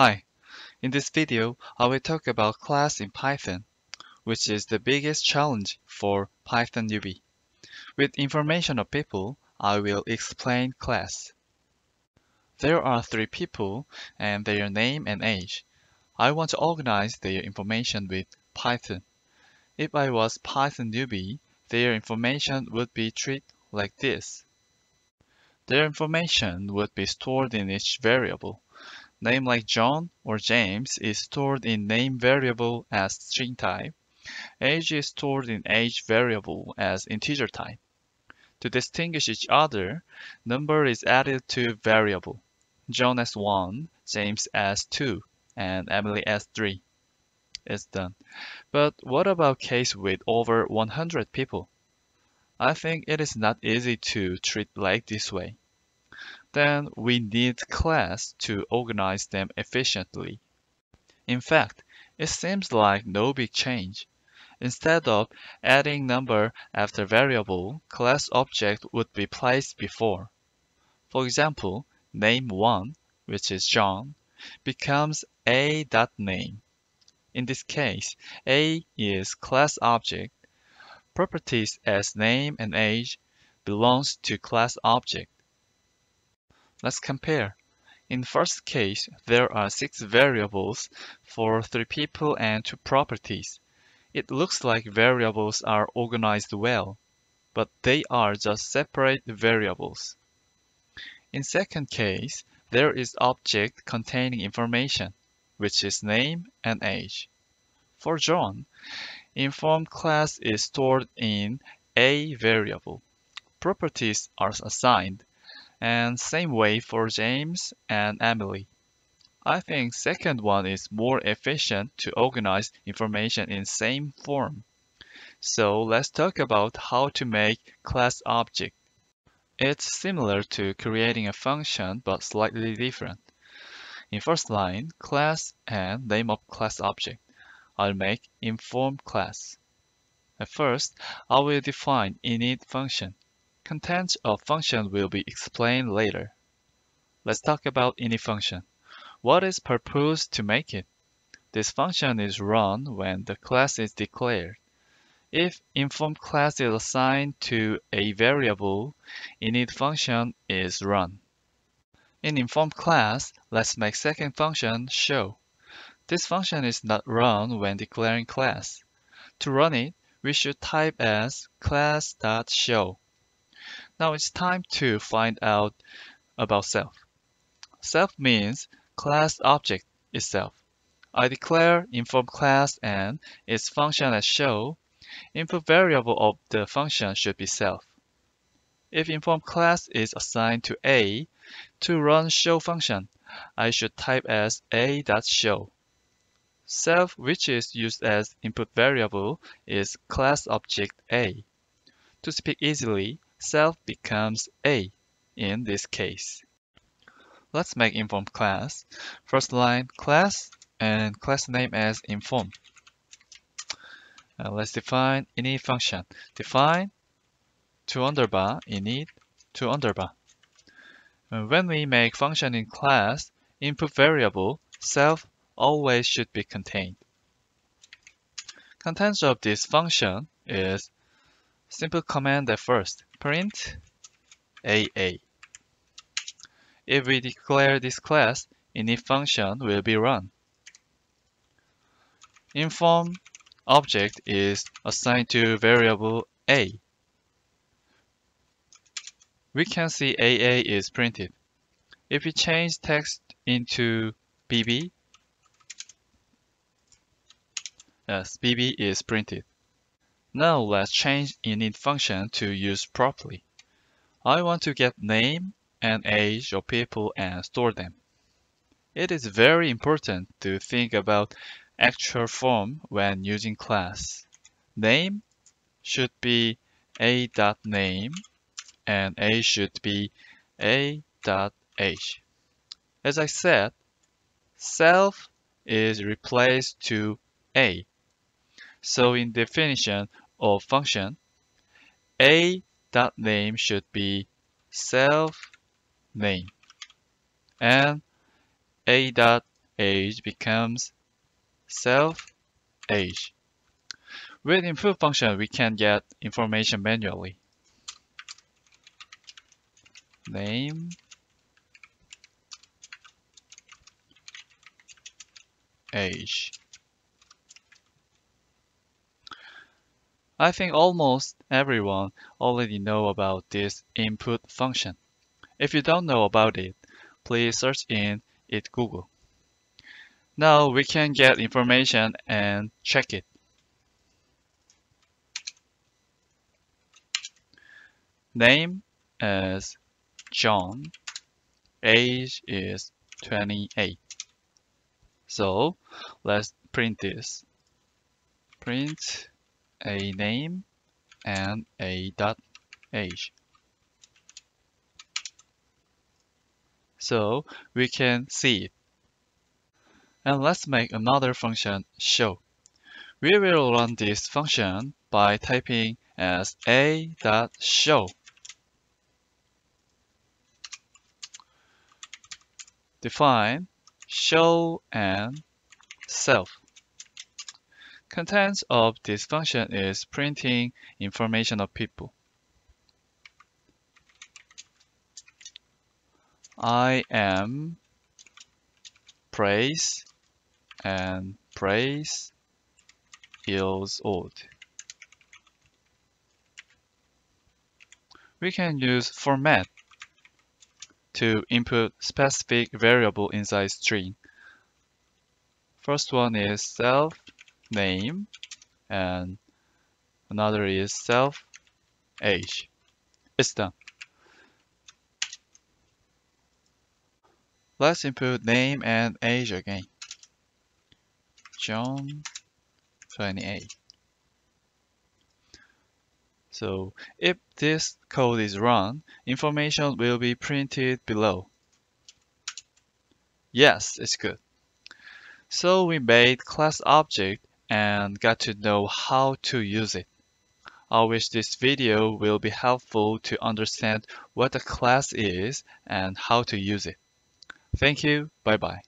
Hi, in this video I will talk about class in Python, which is the biggest challenge for Python newbie. With information of people, I will explain class. There are three people and their name and age. I want to organize their information with Python. If I was Python newbie, their information would be treated like this. Their information would be stored in each variable. Name like John or James is stored in name variable as string type. Age is stored in age variable as integer type. To distinguish each other, number is added to variable. John as 1, James as 2, and Emily as 3. It's done. But what about case with over 100 people? I think it is not easy to treat like this way. Then we need class to organize them efficiently. In fact, it seems like no big change. Instead of adding number after variable, class object would be placed before. For example, name1, which is John, becomes a.name. In this case, a is class object Properties as name and age belongs to class object. Let's compare. In first case, there are six variables for three people and two properties. It looks like variables are organized well, but they are just separate variables. In second case, there is object containing information, which is name and age. For John, Inform class is stored in a variable. Properties are assigned, and same way for James and Emily. I think second one is more efficient to organize information in same form. So let's talk about how to make class object. It's similar to creating a function but slightly different. In first line, class and name of class object. I'll make inform class. At first, I will define init function. Contents of function will be explained later. Let's talk about init function. What is purpose to make it? This function is run when the class is declared. If inform class is assigned to a variable, init function is run. In inform class, let's make second function show. This function is not run when declaring class. To run it, we should type as class.show. Now it's time to find out about self. Self means class object itself. I declare inform class and its function as show. Input variable of the function should be self. If inform class is assigned to a, to run show function, I should type as a.show. Self, which is used as input variable, is class object A. To speak easily, self becomes A in this case. Let's make inform class. First line class and class name as inform. Uh, let's define init function. Define two underbar init two underbar. Uh, when we make function in class, input variable self always should be contained. Contents of this function is simple command at first, print AA. If we declare this class, init function will be run. Inform object is assigned to variable A. We can see AA is printed. If we change text into BB, as BB is printed. Now let's change init function to use properly. I want to get name and age of people and store them. It is very important to think about actual form when using class. Name should be a.name and age should be a.age. As I said, self is replaced to a so in definition of function, a dot name should be self name and a dot age becomes self age. With input function, we can get information manually. Name, age. I think almost everyone already know about this input function. If you don't know about it, please search in it Google. Now we can get information and check it. Name is John. Age is 28. So let's print this. Print a name and a dot age. So we can see it. And let's make another function show. We will run this function by typing as a dot show. Define show and self. Contents of this function is printing information of people. I am praise and praise years old. We can use format to input specific variable inside string. First one is self name and another is self age. It's done. Let's input name and age again. John 28. So if this code is run, information will be printed below. Yes, it's good. So we made class object and got to know how to use it. I wish this video will be helpful to understand what a class is and how to use it. Thank you. Bye bye.